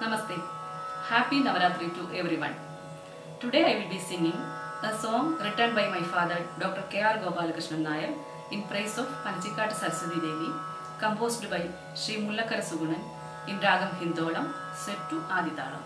Namaste. Happy Navaratri to everyone. Today I will be singing a song written by my father Dr. K.R. Gopalakrishnan Nair in praise of Panchikata Saraswati Devi, composed by Sri Mullakara Sugunan in Ragam Hindolam, set to Aditalam.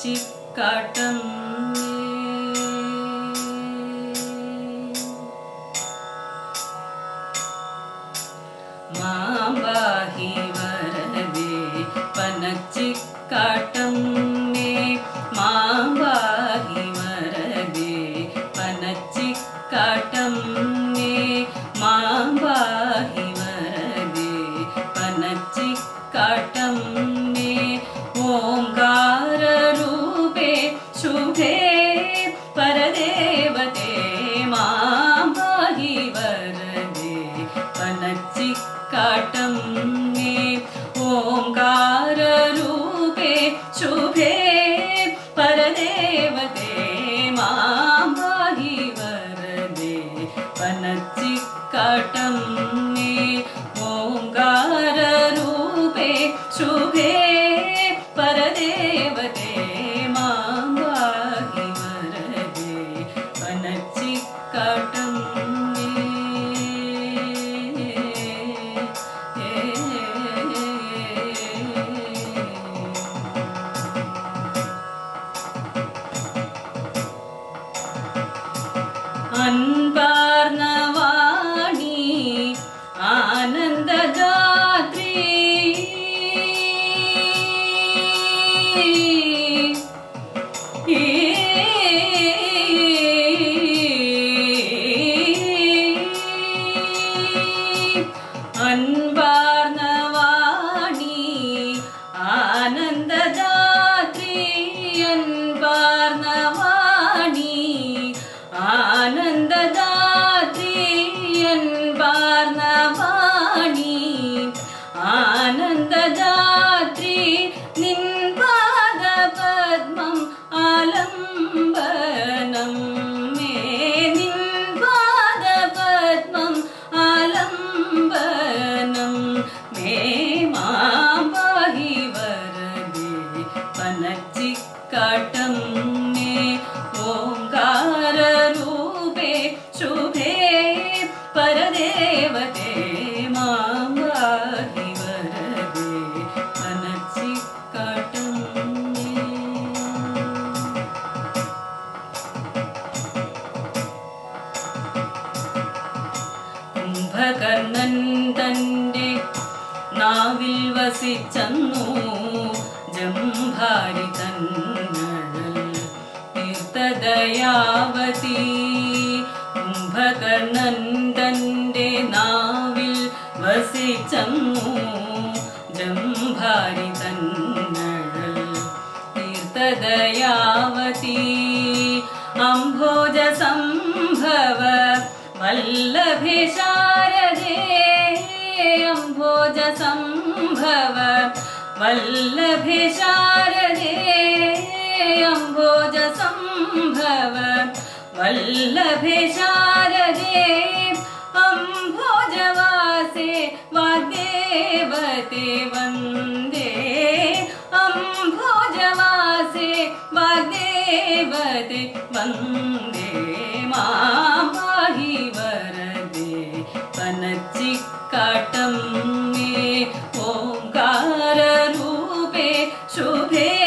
टम् मा बहि பனச்சிக்காட்டம் न्दातिपाद पद्मम् आलम्बनम् मे निवादपद्मम् आलम्बनम् मे मार पलचिका കുംഭകർണൻ തന്റെ നാവിൽ വസിച്ചന്നു ജംഭാരി തന്നഴൽ തീർത്ഥദയാവതി കുംഭകർണൻ തന്റെ നാവിൽ വസിച്ചന്നു ജംഭാരി തന്നഴൽ തീർത്ഥദയാവതി അംഭോജ സംഭവ जे वल्लभिशारदे वल्लभे वल्लभिशारदे अम्बोजसंभव वल्लभे शारदे अम्भोजवासे वाद्यते वन्दे अम्बोजवासे वाद्यते वन्दे। to pay.